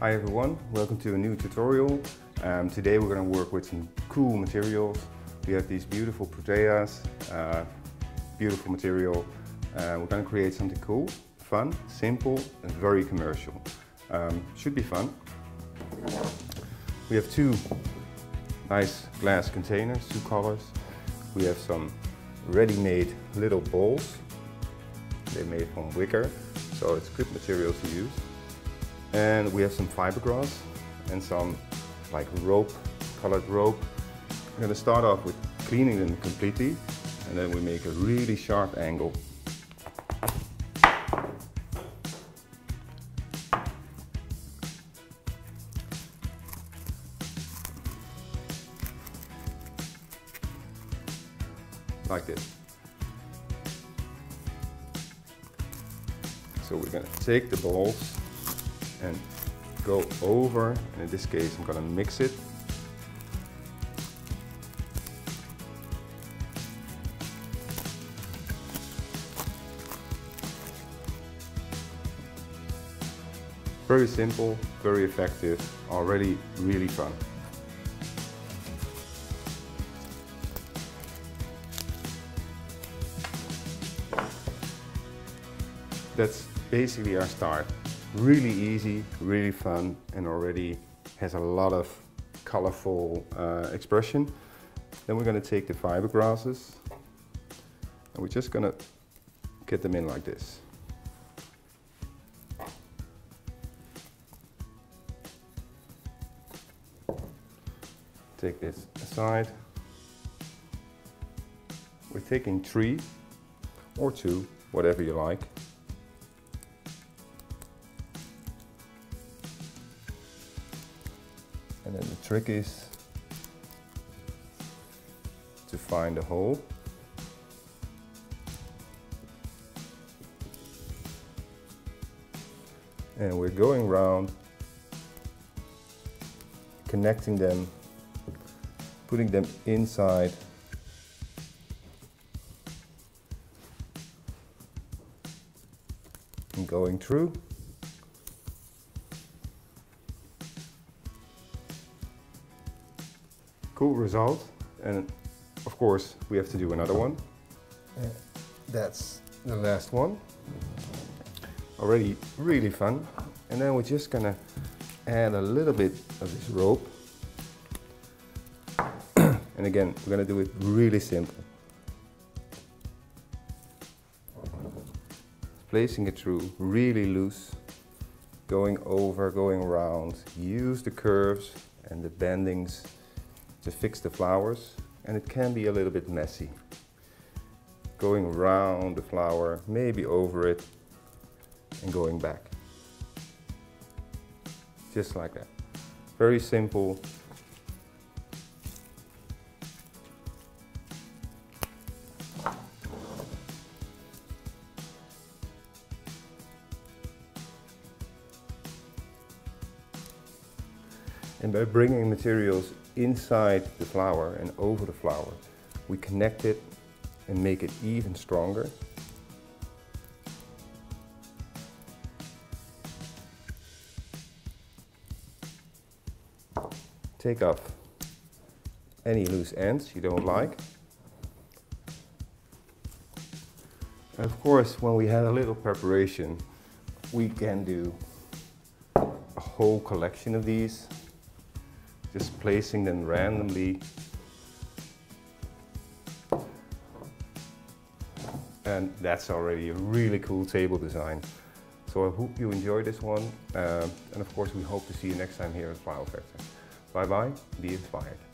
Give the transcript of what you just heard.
Hi everyone, welcome to a new tutorial. Um, today we're going to work with some cool materials. We have these beautiful proteas, uh, beautiful material. Uh, we're going to create something cool, fun, simple and very commercial. Um, should be fun. We have two nice glass containers, two colors. We have some ready-made little bowls. They're made from wicker, so it's good material to use. And we have some fiberglass and some like rope, colored rope. We're to start off with cleaning them completely and then we make a really sharp angle. Like this. So we're going to take the balls and go over, and in this case I'm to mix it. Very simple, very effective, already really fun. That's basically our start. Really easy, really fun, and already has a lot of colorful uh, expression. Then we're going to take the fiberglasses and we're just going to get them in like this. Take this aside. We're taking three or two, whatever you like. And then the trick is to find a hole. And we're going round, connecting them, putting them inside and going through. Cool result. And of course, we have to do another one. that's the last one. Already really fun. And then we're just gonna add a little bit of this rope. and again, we're gonna do it really simple. Placing it through really loose, going over, going around. Use the curves and the bendings to fix the flowers and it can be a little bit messy. Going around the flower, maybe over it and going back. Just like that. Very simple. And by bringing materials inside the flower and over the flower. We connect it and make it even stronger. Take off any loose ends you don't like. And of course, when we had a little preparation, we can do a whole collection of these just placing them randomly. And that's already a really cool table design. So I hope you enjoyed this one. Uh, and of course, we hope to see you next time here at Flower Factor. Bye bye, be inspired.